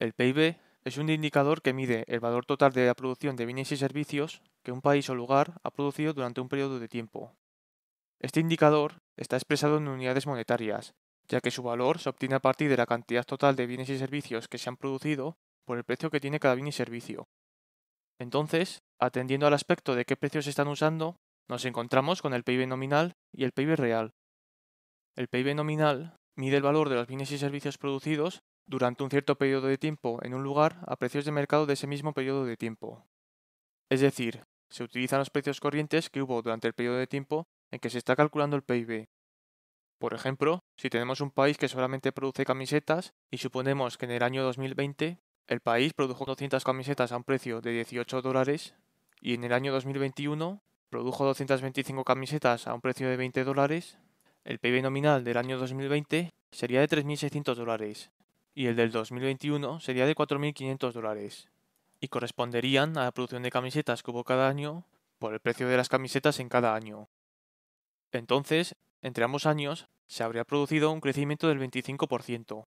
El PIB es un indicador que mide el valor total de la producción de bienes y servicios que un país o lugar ha producido durante un periodo de tiempo. Este indicador está expresado en unidades monetarias, ya que su valor se obtiene a partir de la cantidad total de bienes y servicios que se han producido por el precio que tiene cada bien y servicio. Entonces, atendiendo al aspecto de qué precios se están usando, nos encontramos con el PIB nominal y el PIB real. El PIB nominal mide el valor de los bienes y servicios producidos durante un cierto periodo de tiempo en un lugar a precios de mercado de ese mismo periodo de tiempo. Es decir, se utilizan los precios corrientes que hubo durante el periodo de tiempo en que se está calculando el PIB. Por ejemplo, si tenemos un país que solamente produce camisetas y suponemos que en el año 2020 el país produjo 200 camisetas a un precio de 18 dólares y en el año 2021 produjo 225 camisetas a un precio de 20 dólares, el PIB nominal del año 2020 sería de 3.600 dólares y el del 2021 sería de 4.500 dólares, y corresponderían a la producción de camisetas que hubo cada año por el precio de las camisetas en cada año. Entonces, entre ambos años, se habría producido un crecimiento del 25%.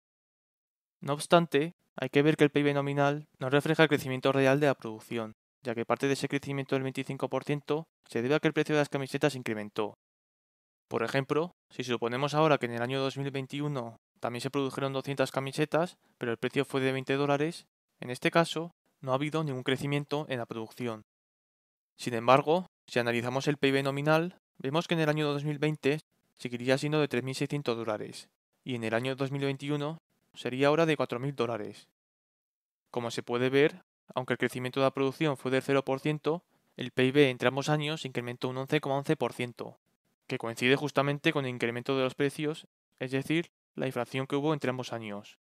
No obstante, hay que ver que el PIB nominal no refleja el crecimiento real de la producción, ya que parte de ese crecimiento del 25% se debe a que el precio de las camisetas incrementó. Por ejemplo, si suponemos ahora que en el año 2021 también se produjeron 200 camisetas, pero el precio fue de 20 dólares, en este caso no ha habido ningún crecimiento en la producción. Sin embargo, si analizamos el PIB nominal, vemos que en el año 2020 seguiría siendo de 3.600 dólares, y en el año 2021 sería ahora de 4.000 dólares. Como se puede ver, aunque el crecimiento de la producción fue del 0%, el PIB entre ambos años incrementó un 11,11%, que coincide justamente con el incremento de los precios, es decir, la inflación que hubo entre ambos años.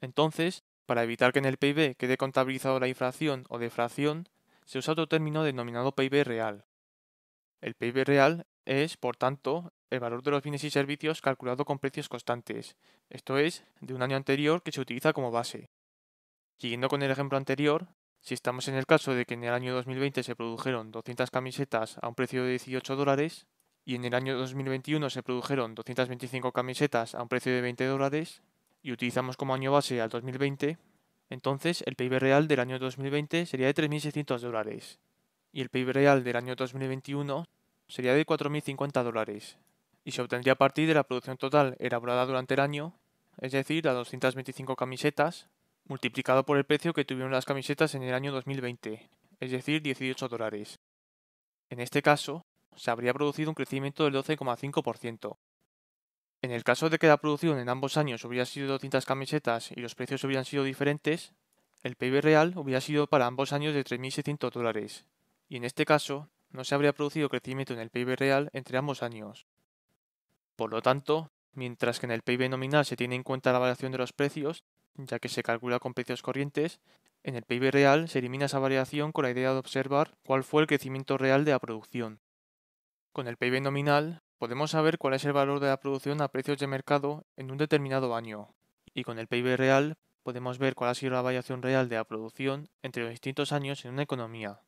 Entonces, para evitar que en el PIB quede contabilizado la inflación o deflación, se usa otro término denominado PIB real. El PIB real es, por tanto, el valor de los bienes y servicios calculado con precios constantes, esto es, de un año anterior que se utiliza como base. Siguiendo con el ejemplo anterior, si estamos en el caso de que en el año 2020 se produjeron 200 camisetas a un precio de 18 dólares y en el año 2021 se produjeron 225 camisetas a un precio de 20 dólares y utilizamos como año base al 2020, entonces el PIB real del año 2020 sería de 3.600 dólares y el PIB real del año 2021 sería de 4.050 dólares y se obtendría a partir de la producción total elaborada durante el año, es decir, a 225 camisetas, multiplicado por el precio que tuvieron las camisetas en el año 2020, es decir, 18 dólares. En este caso, se habría producido un crecimiento del 12,5%. En el caso de que la producción en ambos años hubiera sido 200 camisetas y los precios hubieran sido diferentes, el PIB real hubiera sido para ambos años de 3.600 dólares, y en este caso no se habría producido crecimiento en el PIB real entre ambos años. Por lo tanto, mientras que en el PIB nominal se tiene en cuenta la variación de los precios, ya que se calcula con precios corrientes, en el PIB real se elimina esa variación con la idea de observar cuál fue el crecimiento real de la producción. Con el PIB nominal podemos saber cuál es el valor de la producción a precios de mercado en un determinado año, y con el PIB real podemos ver cuál ha sido la variación real de la producción entre los distintos años en una economía.